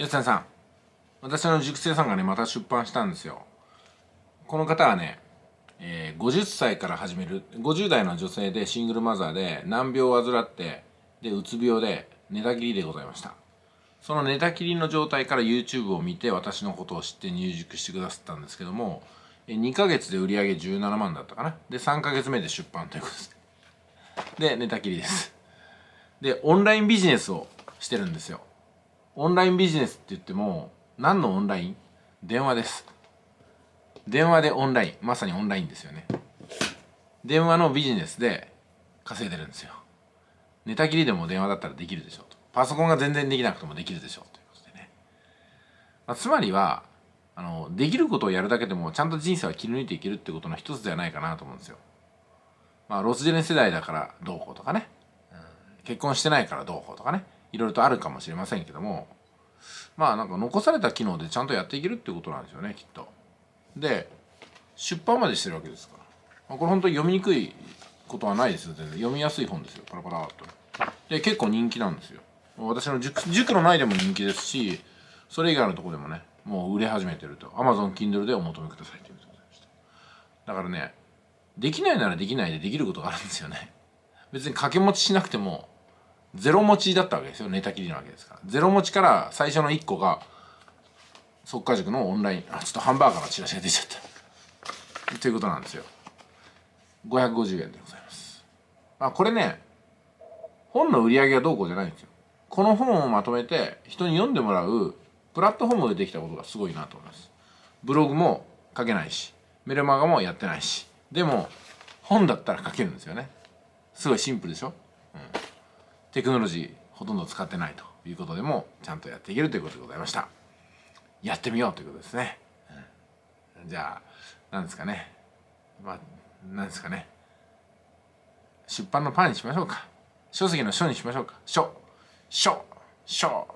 やつさん私の塾生さんがねまた出版したんですよ。この方はね、えー、50歳から始める50代の女性でシングルマザーで難病を患ってでうつ病で寝たきりでございました。その寝たきりの状態から YouTube を見て私のことを知って入塾してくださったんですけども2ヶ月で売り上げ17万だったかな。で3ヶ月目で出版ということです。で寝たきりです。でオンラインビジネスをしてるんですよ。オンラインビジネスって言っても何のオンライン？電話です。電話でオンライン。まさにオンラインですよね。電話のビジネスで稼いでるんですよ。寝たきりでも電話だったらできるでしょうと。パソコンが全然できなくてもできるでしょうということでね、まあ、つまりはあのできることをやるだけでもちゃんと人生は切り抜いていけるってことの一つではないかなと思うんですよ。まあロスジェネ世代だからどうこうとかね、うん、結婚してないからどうこうとかね。いろいろとあるかもしれませんけどもまあなんか残された機能でちゃんとやっていけるってことなんですよねきっと。で出版までしてるわけですから、まあ、これ本当に読みにくいことはないですよ全然読みやすい本ですよパラパラっと。で結構人気なんですよ。私の塾塾の内でも人気ですしそれ以外のとこでもねもう売れ始めてると Amazon Kindle でお求めくださいということでございましただからねできないならできないでできることがあるんですよね別に掛け持ちしなくてもゼロ持ちだったわけですよ寝たきりなわけですから。ゼロ持ちから最初の1個が速稼塾のオンラインあちょっとハンバーガーのチラシが出ちゃった。ということなんですよ。550円でございます。まあこれね本の売り上げがどうこうじゃないんですよ。この本をまとめて人に読んでもらうプラットフォームでできたことがすごいなと思います。ブログも書けないしメルマガもやってないし。でも本だったら書けるんですよね。すごいシンプルでしょ、テクノロジーほとんど使ってないということでもちゃんとやっていけるということでございました。やってみようということですね、うん、じゃあ何ですかね。まあ何ですかね。出版のパンにしましょうか。書籍の書にしましょうか。書。書。書。